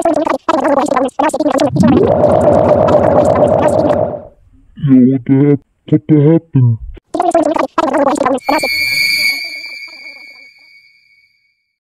Yo, what the heck? What the happened?